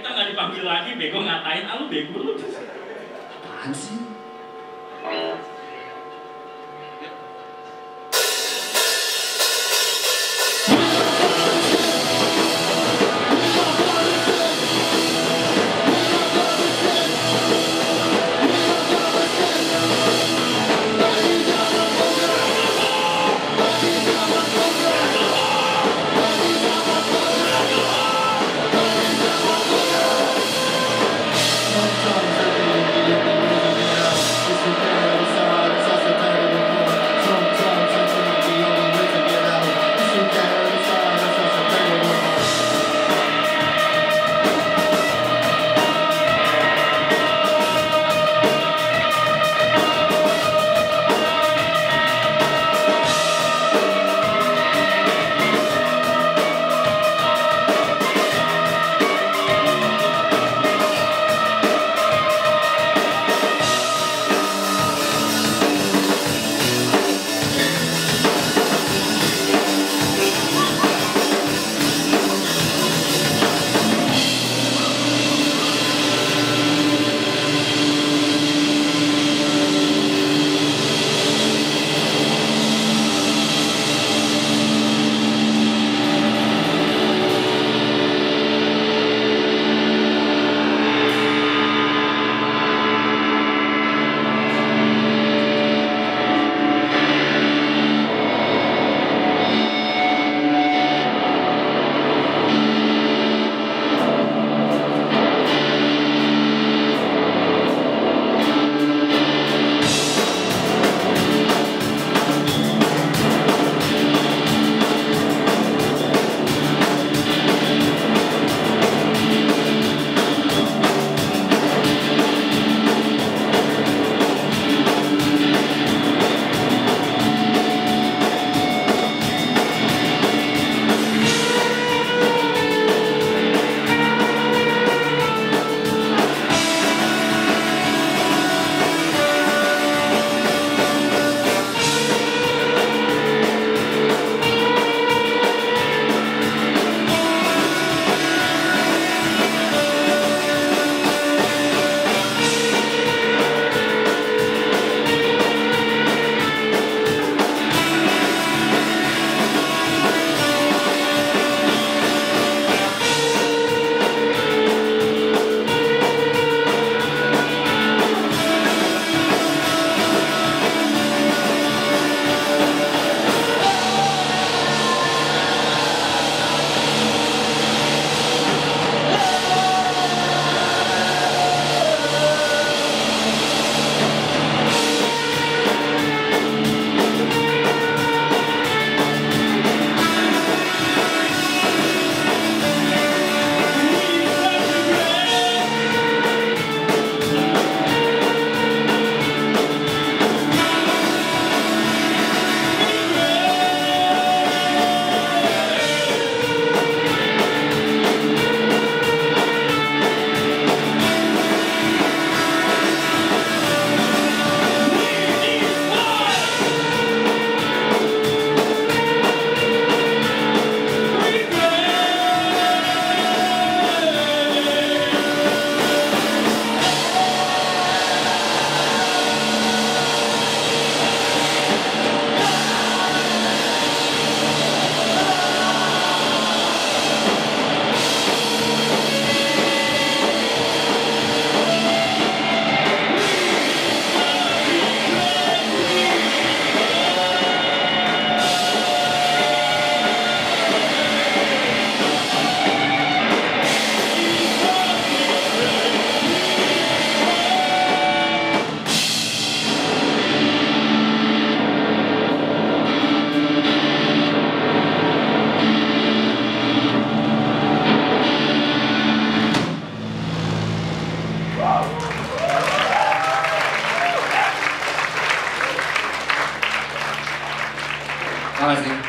kita nggak dipanggil lagi, bego ngatain, ah lu bego lu. Apaan sih? Amén.